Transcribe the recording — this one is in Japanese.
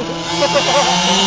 Ah!